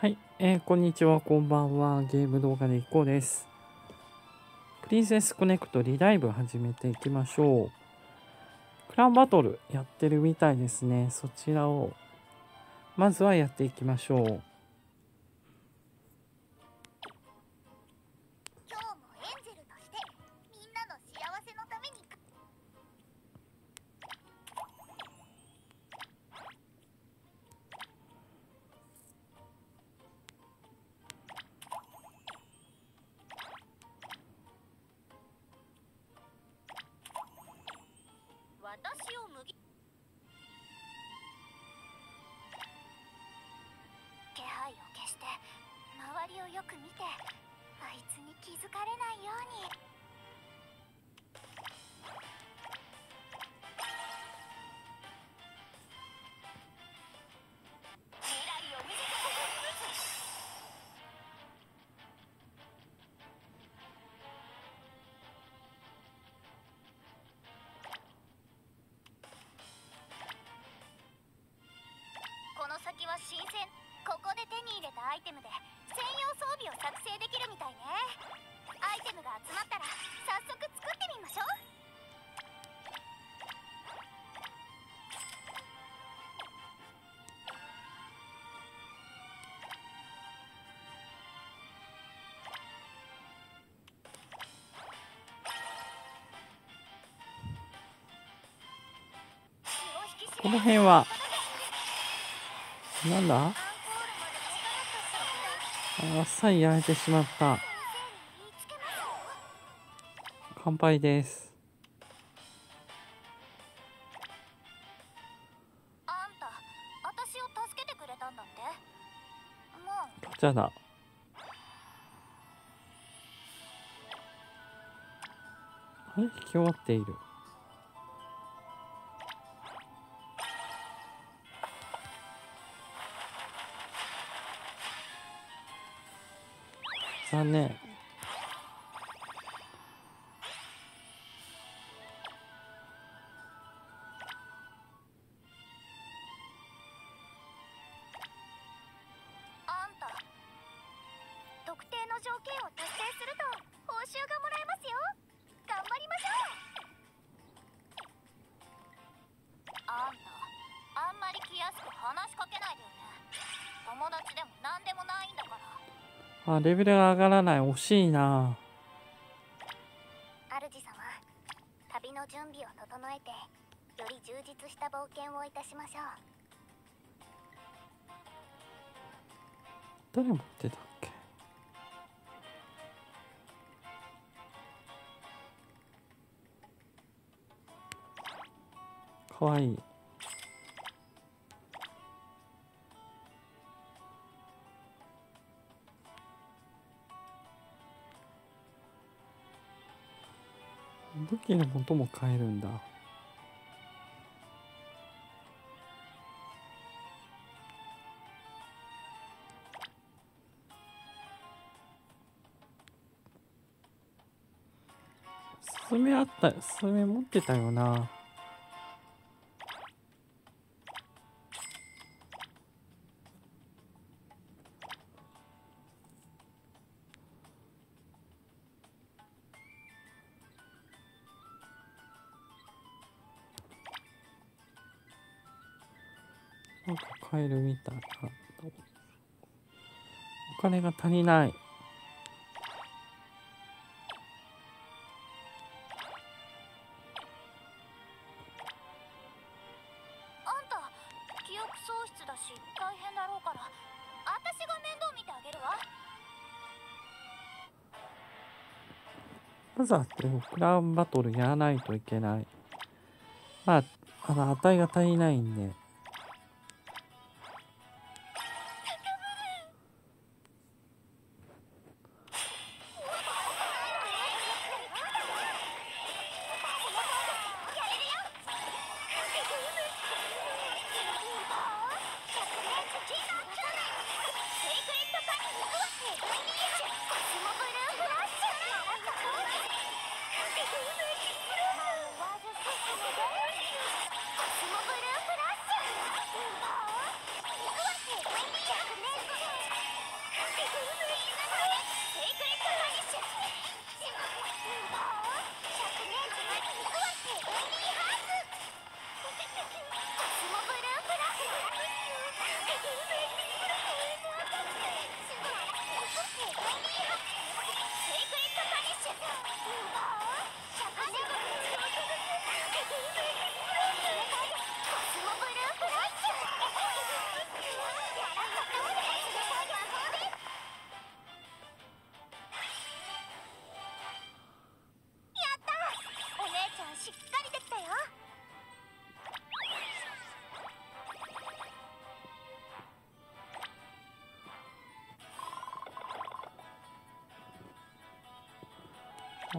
はい、えーこんにちは、こんばんは。ゲーム動画でいこうです。プリンセスコネクトリダイブ始めていきましょう。クランバトルやってるみたいですね。そちらを、まずはやっていきましょう。の辺は、なんだ？あっさりやれてしまった。乾杯です。あんた私を助けてくれたんだって？もうガチャだ。あれ引き終わっている。残念。レベルが上がらない。惜しいな。きなことも変えるんだ。スズメあった、スズメ持ってたよな。なんか買えるみたいな。お金が足りない。あんた記憶喪失だし大変だろうから私が面倒見てあげるわまずはクラウンバトルやらないといけない。まあ、あの、値が足りないんで。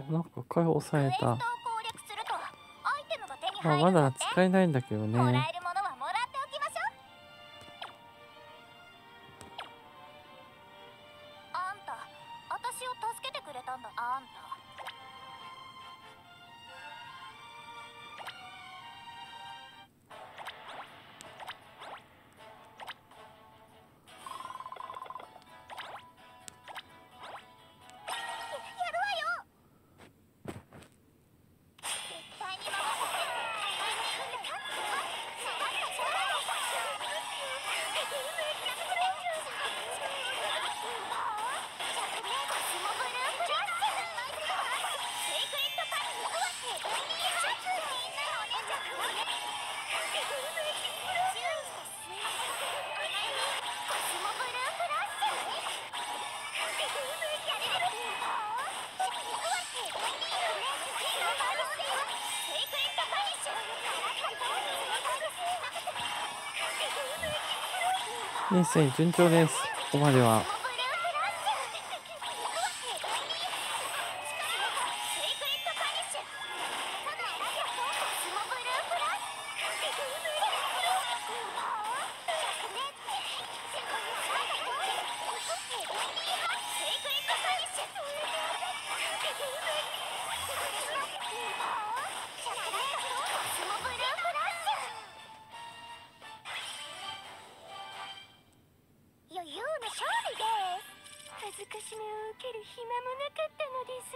なんか解放された。あまだ使えないんだけどね人生順調です。ここまでは。余裕の勝利です恥ずかしめを受ける暇もなかったのです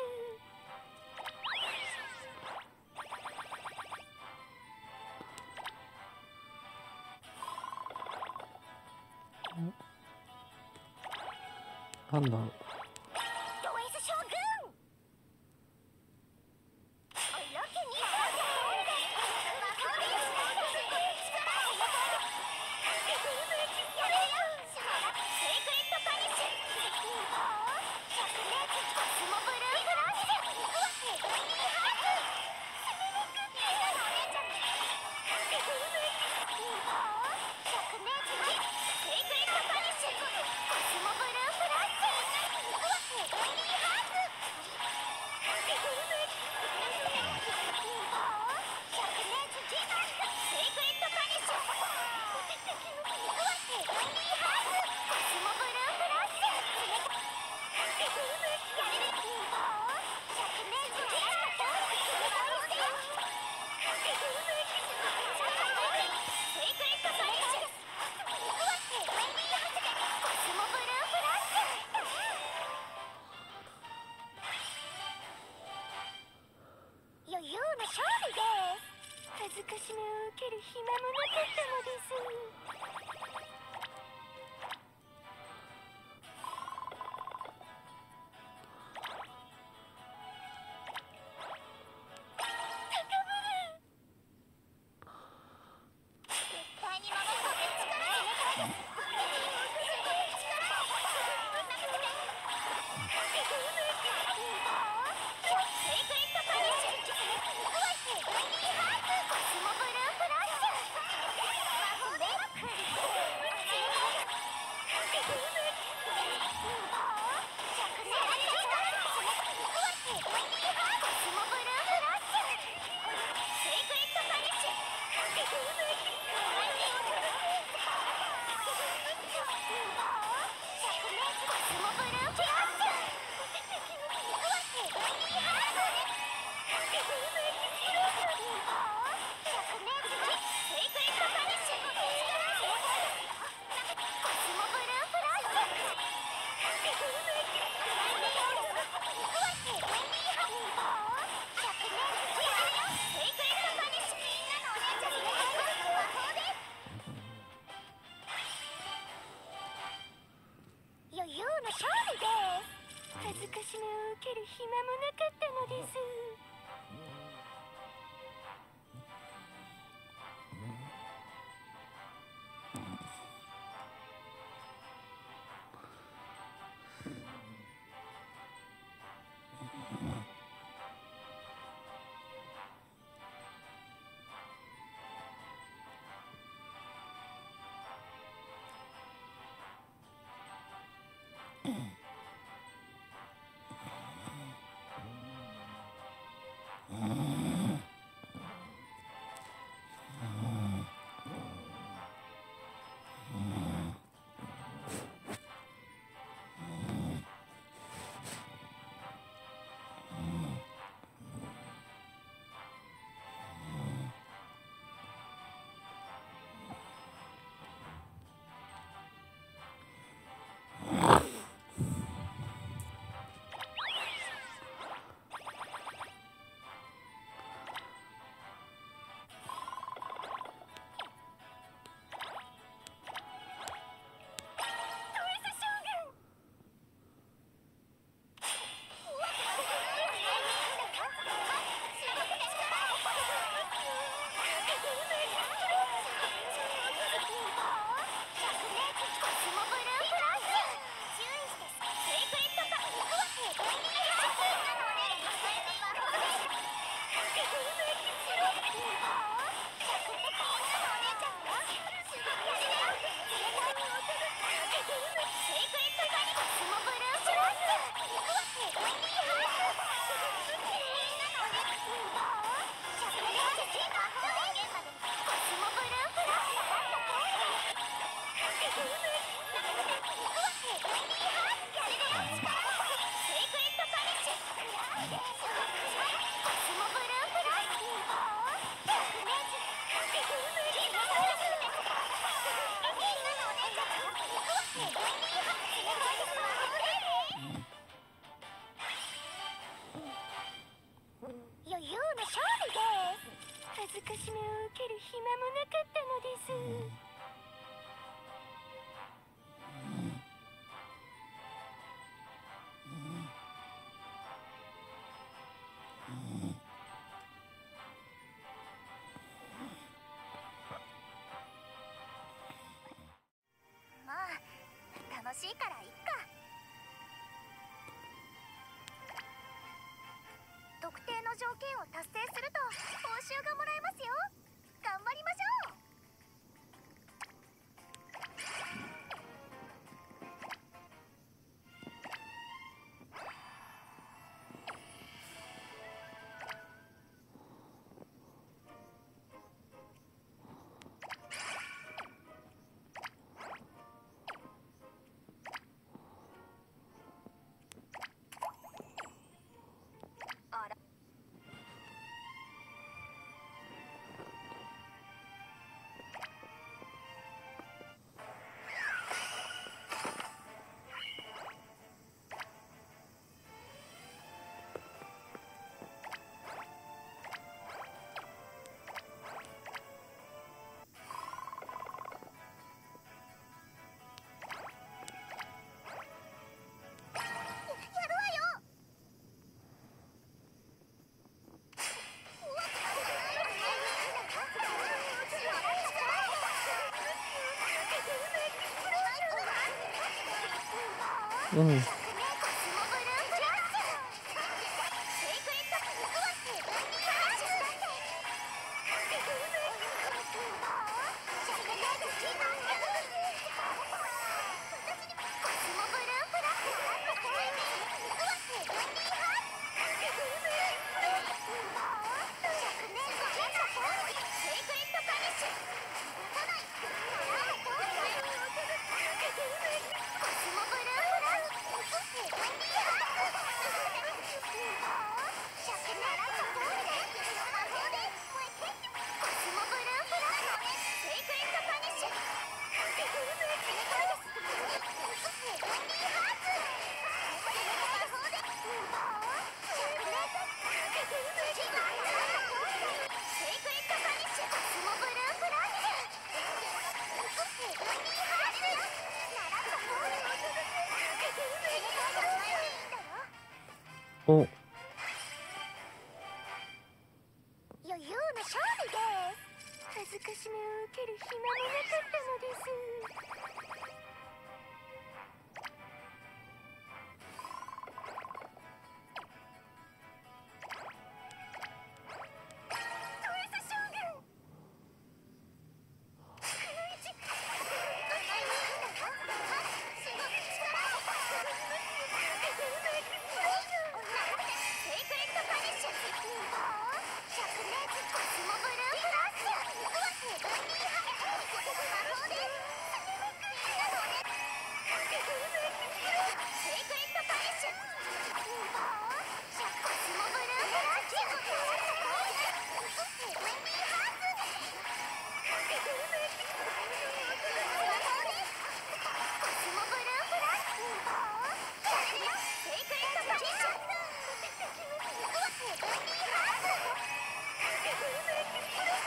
なんだろう。しいからいっか。特定の条件を達成すると報酬がもらえますよ。頑張りましょう。Mm. Oh.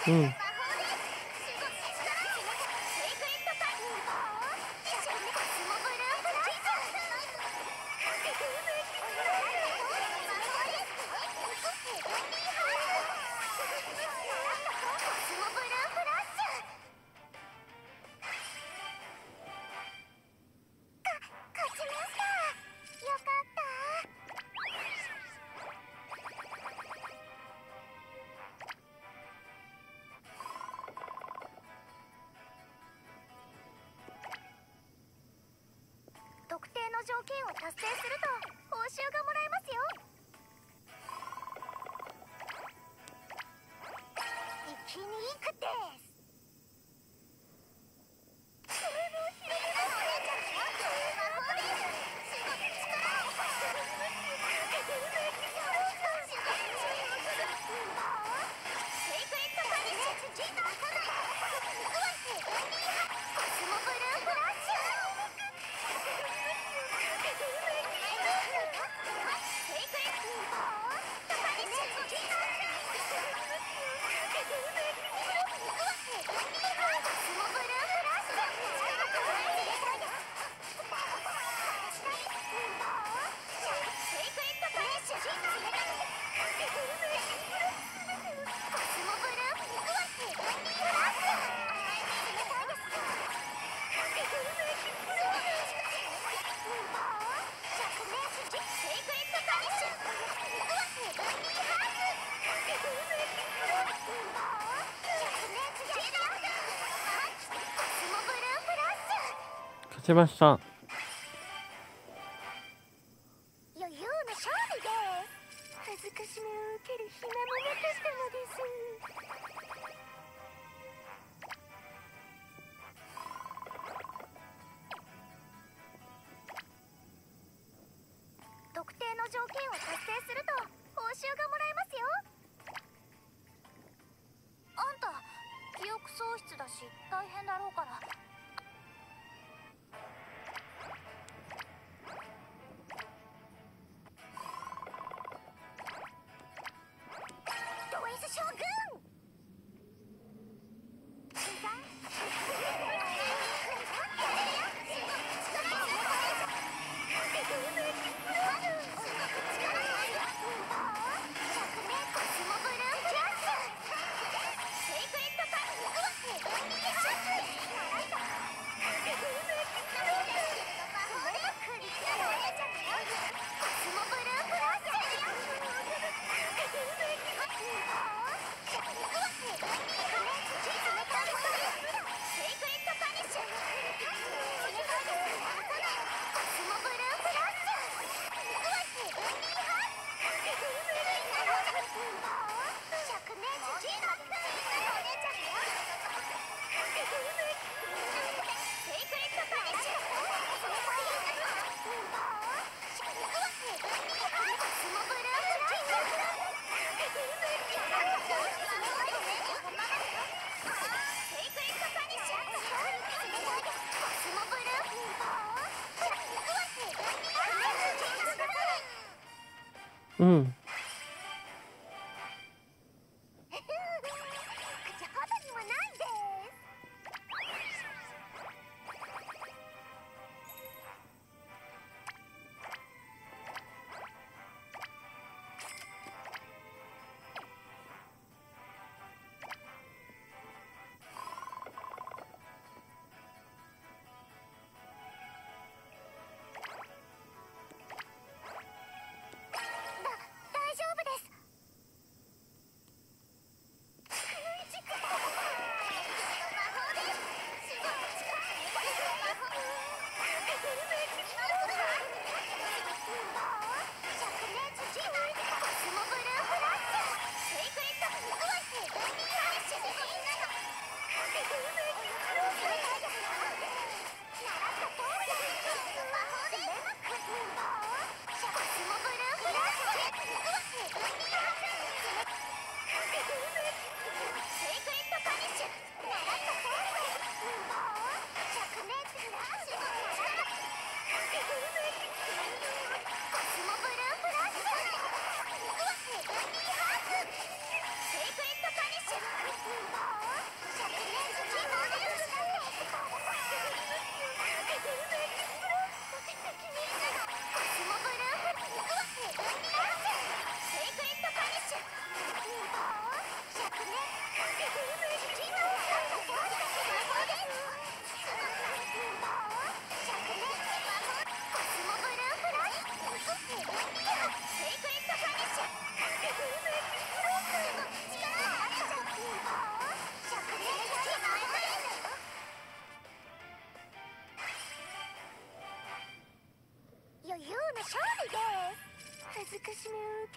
Mm. 件を達成すると報酬がもらえますよ。生きにくくて。ちました。余裕の勝利です恥ずかしめを受ける暇もなかったのです特定の条件を達成すると報酬がもらえますよあんた記憶喪失だし大変だろうから。う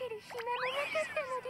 ける暇もなかったの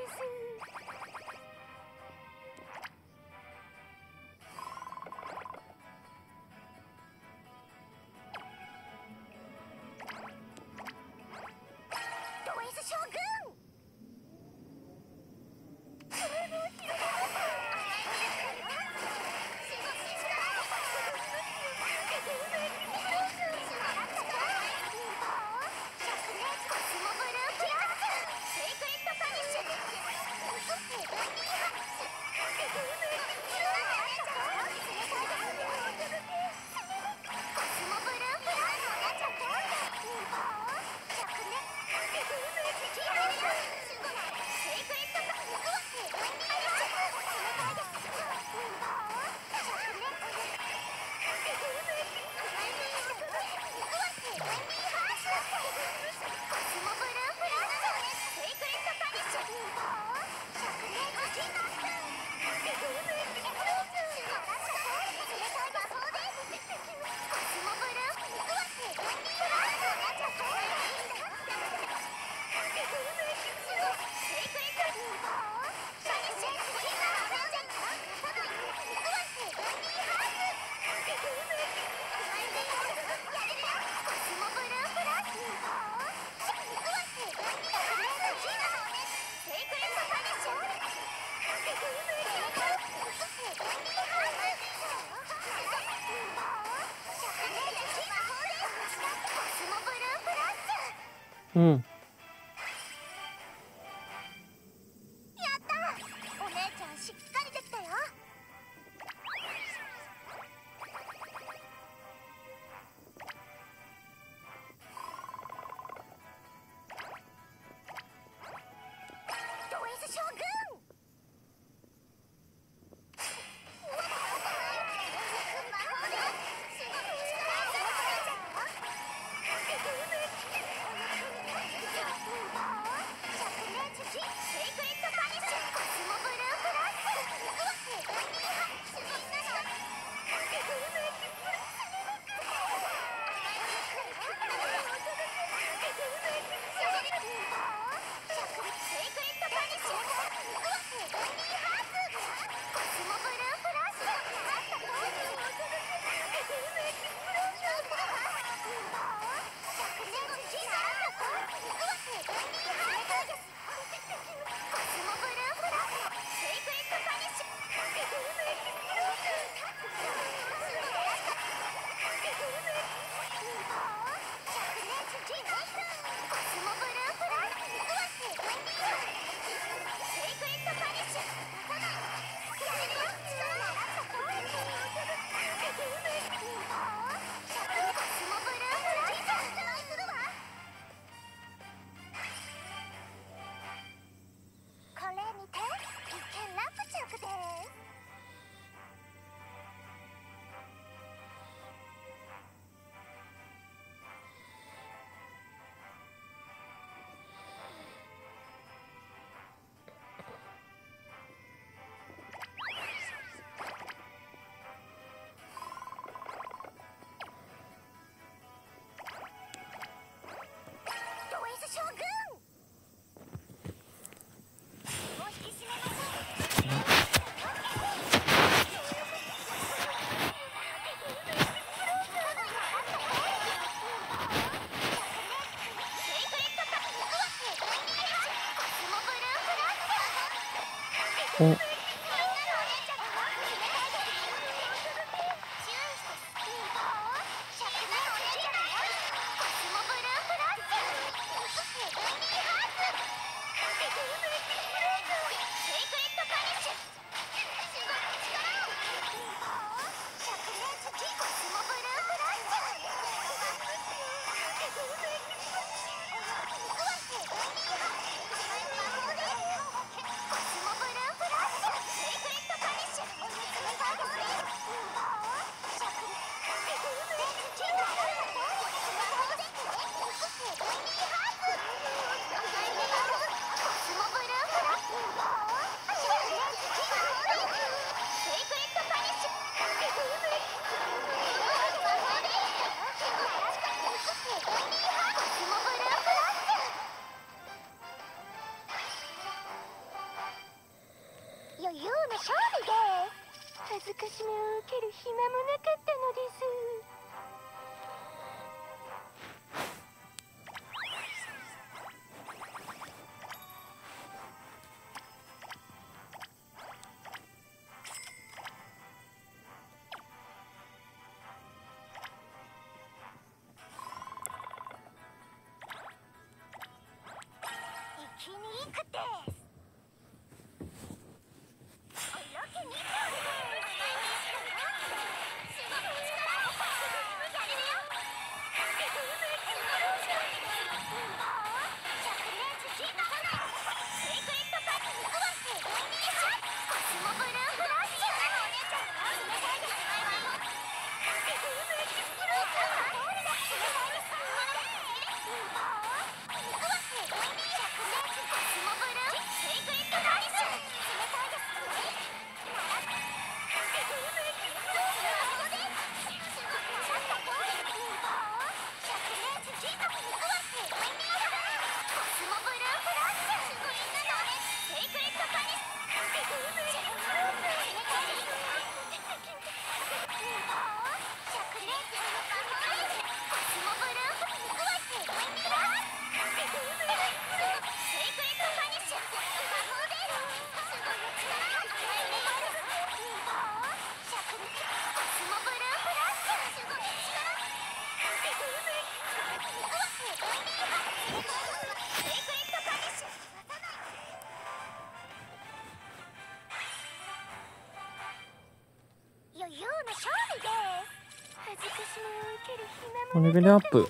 嗯。秋哥。暇もなかったのです。気にいくレベルアップ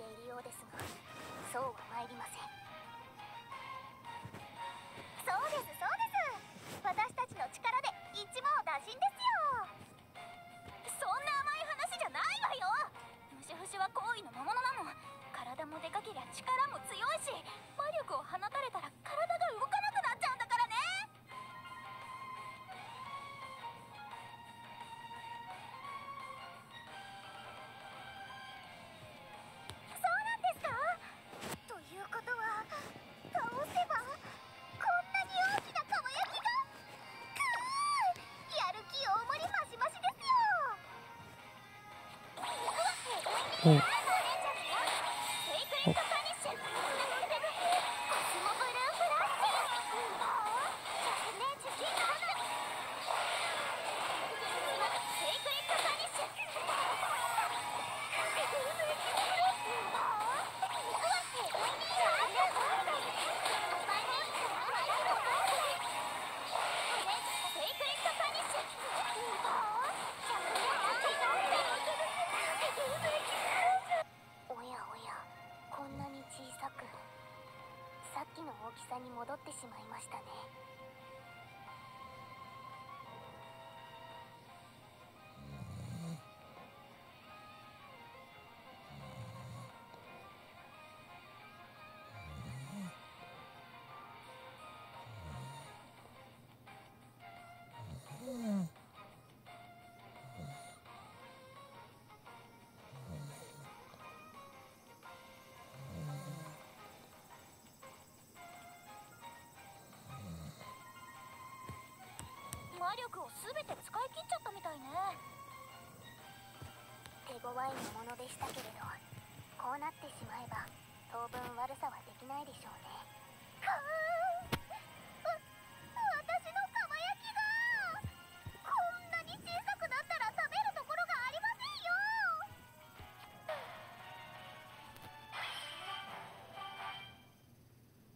ているようですがそうは参りません。そうですそうです。私たちの力で一網打尽ですよ。そんな甘い話じゃないわよ。ムシフシは好意の魔物なの体もでかけりゃ力も強いし魔力を放たれたら使い切っちゃったみたいね。手強いものでしたけれどこうなってしまえば当分悪さはできないでしょうね。はあわ私の釜焼きがこんなに小さくなったら食べるところがありませんよ。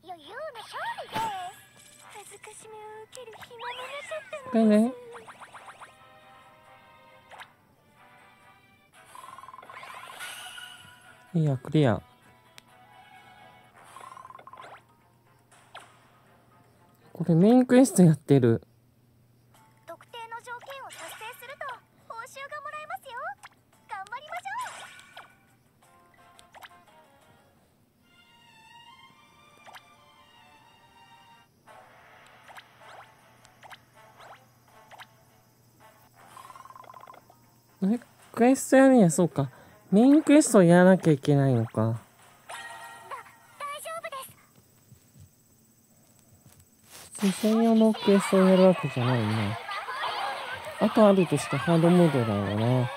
余裕の勝利です。恥ずかしめを受ける暇もなかったこれね。いやクリア。これメインクエストやってる。特定の条件を達成すると報酬がもらえますよ頑張りましょえクエストやるんやそうか。メインクエストをやらなきゃいけないのか。う大丈夫です専用のクエストをやるわけじゃないねあとあるとしてハードモードだよね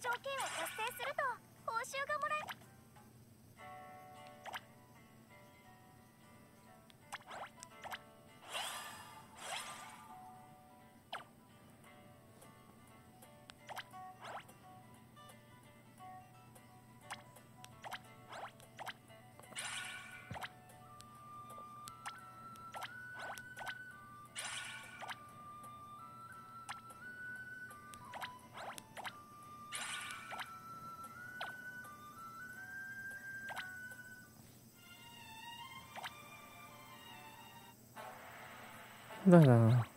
条件を達成すると報酬がもらえだな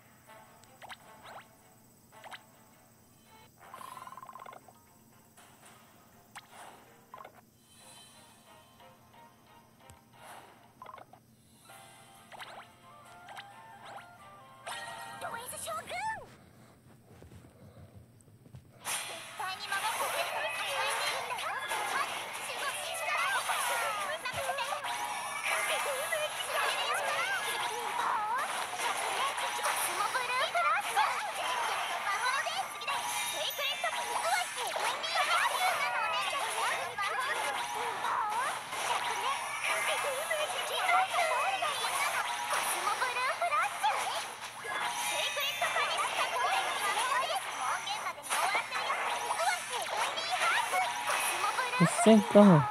せんか。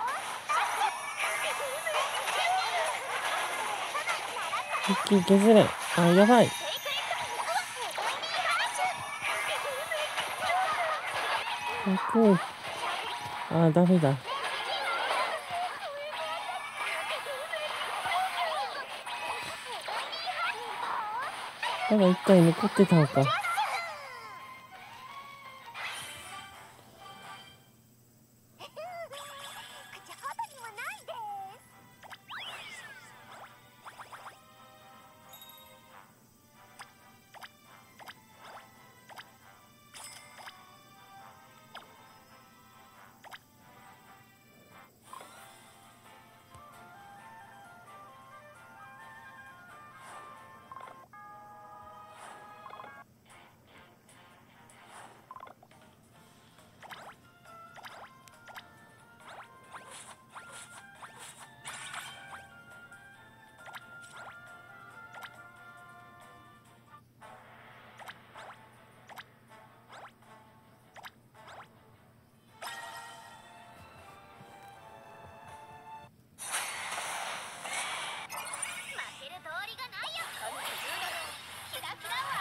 一気削れ。あやばい。100あダメだ。まだ一回残ってたのか。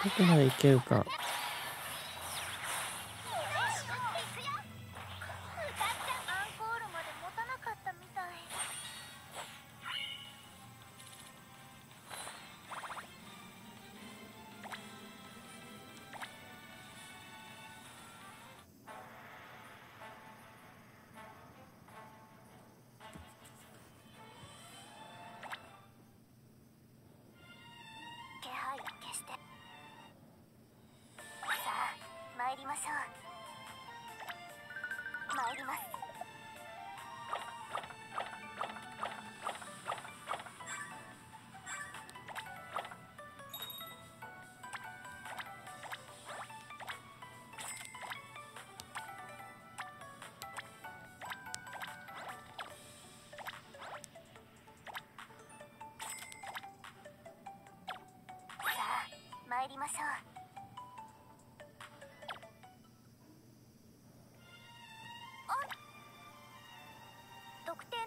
どこまで行けるか。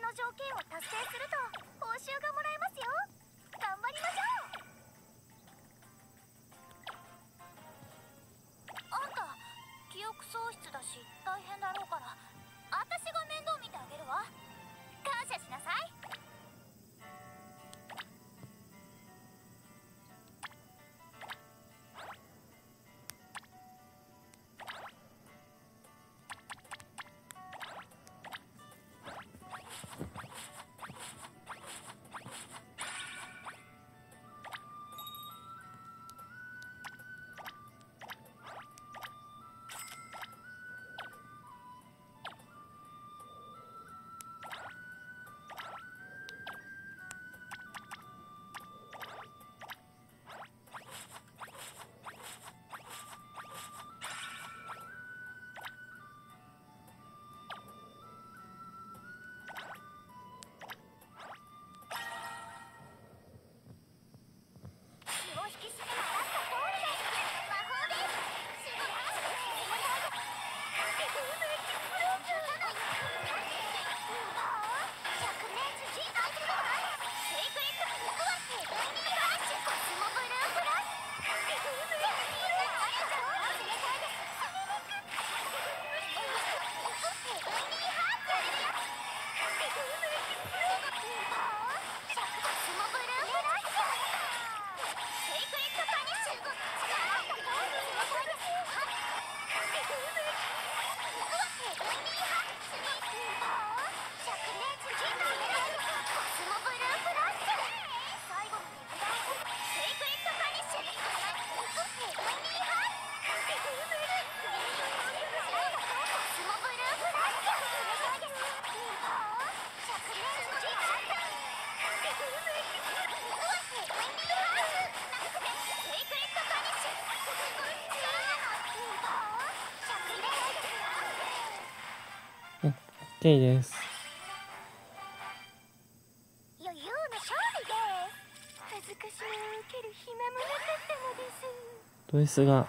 の条件を達成すると報酬がもらえます。テイです。余裕の勝利で恥ずかしを受ける暇もなかったのです。が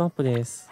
ックアップです。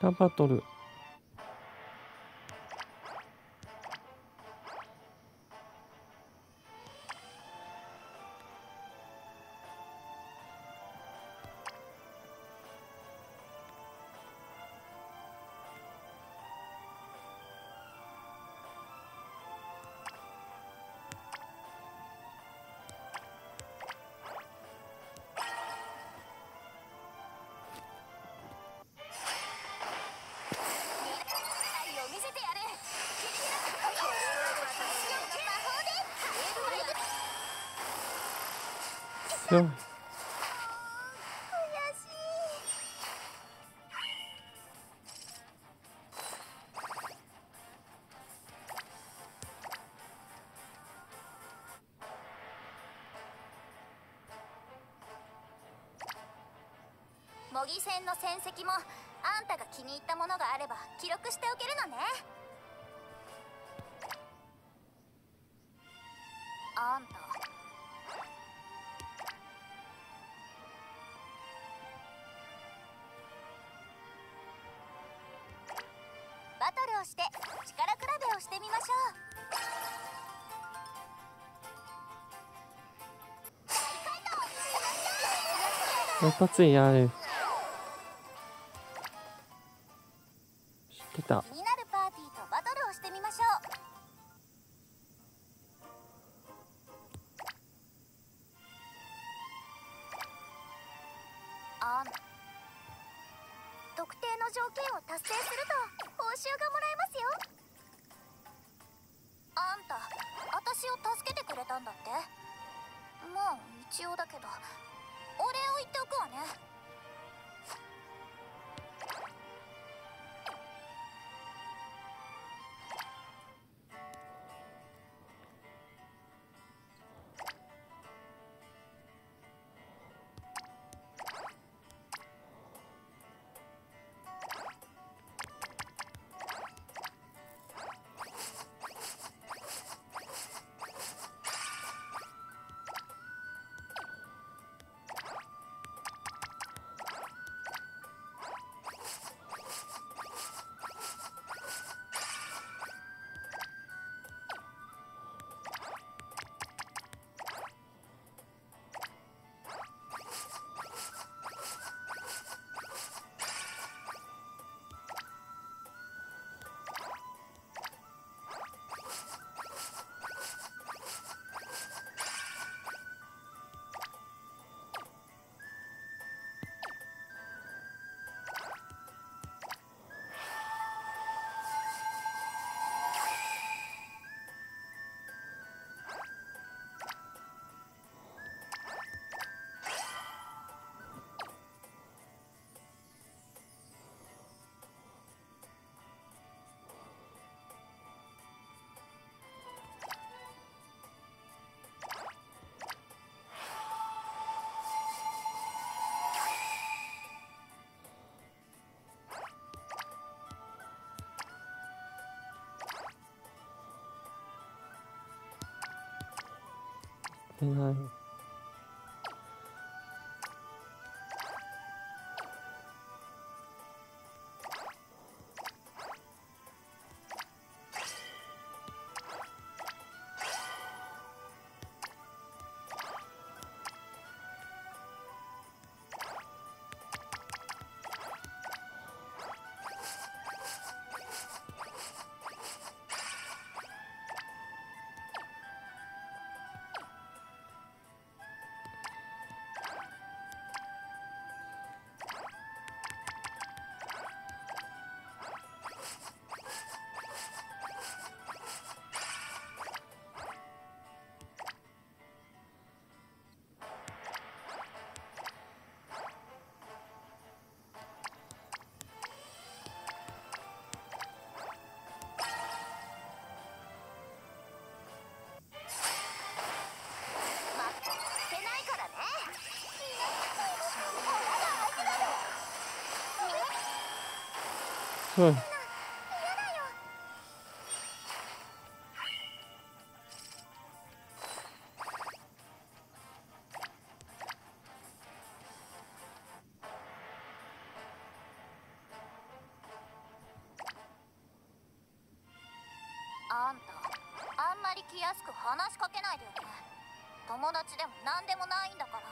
ラバトル。強い模擬戦の戦績もあんたが気に入ったものがあれば記録しておけるのね。一発やなあんたあんまり気安く話しかけないでよね。友達でも何でもないんだから。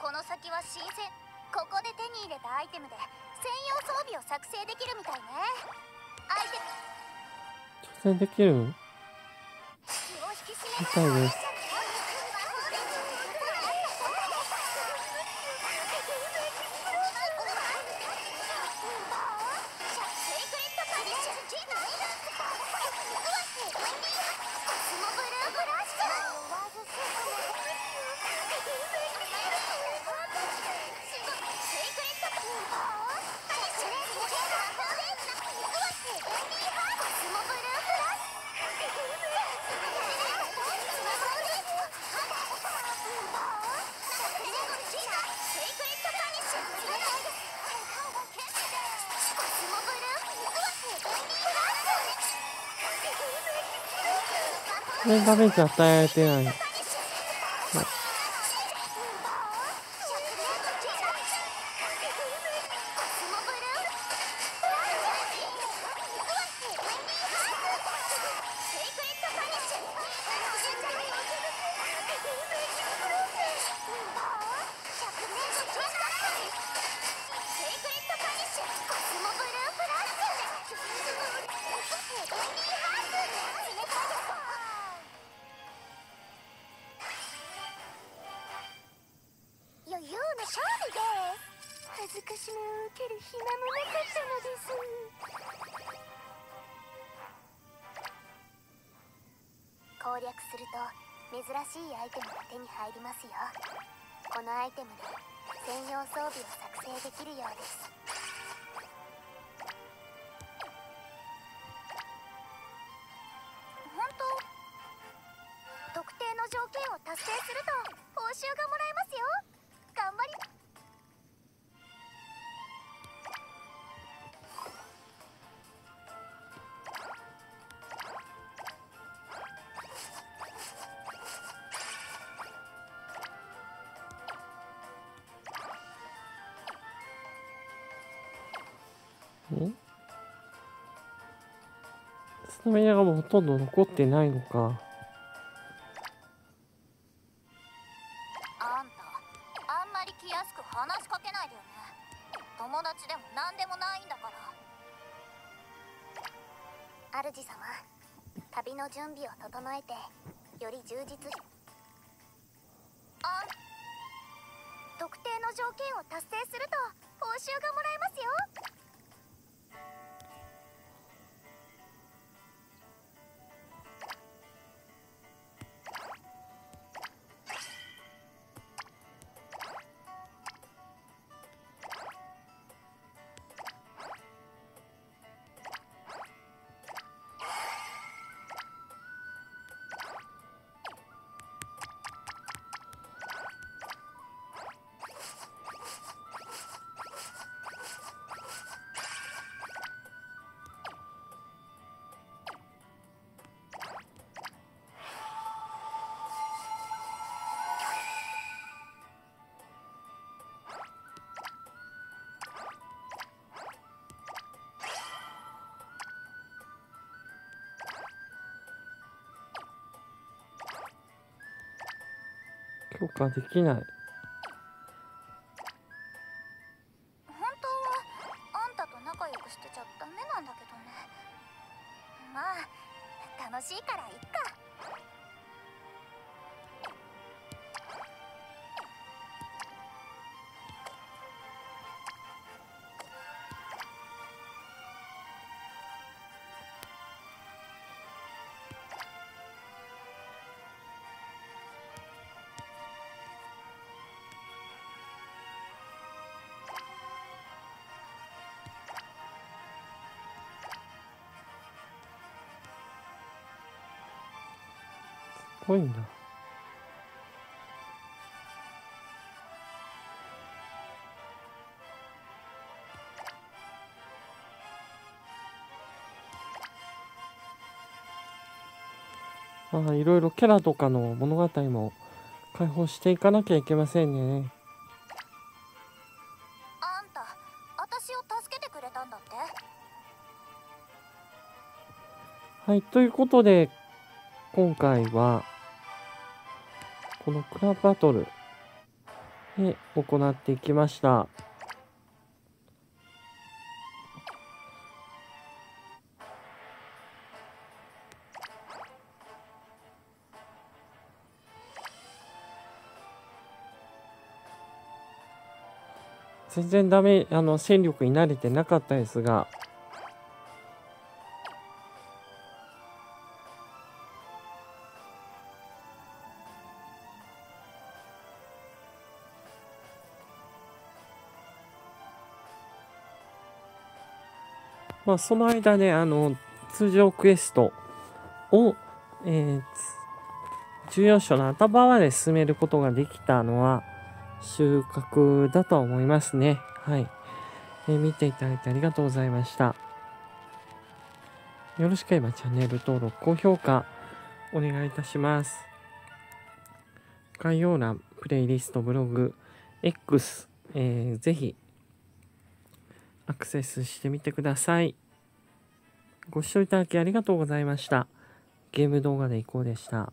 この先は新鮮。ここで手に入れたアイテムで専用装備を作成できるみたいね。アイテム。作成できる？みたいです全然ダメージ与えてない。スタミナがもうほとんど残ってないのか。あんたあんまり気安く話しかけないでよ。ね友達でも何でもないんだから。主様旅の準備を整えてより充実。しあん。特定の条件を達成すると報酬がもらえますよ。強化できない。ごいな。ああ、いろいろキャラとかの物語も解放していかなきゃいけませんね。あんた私を助けてくれたんだって？はい、ということで、今回は、このクラブバトルで行っていきました。全然ダメ、あの、戦力に慣れてなかったですが、まあ、その間ね、あの、通常クエストを、えーつ14章の頭まで進めることができたのは、収穫だと思いますね。はい。えー見ていただいてありがとうございました。よろしければチャンネル登録、高評価、お願いいたします。概要欄、プレイリスト、ブログ、X、えーぜひ、アクセスしてみてください。ご視聴いただきありがとうございました。ゲーム動画でいこうでした。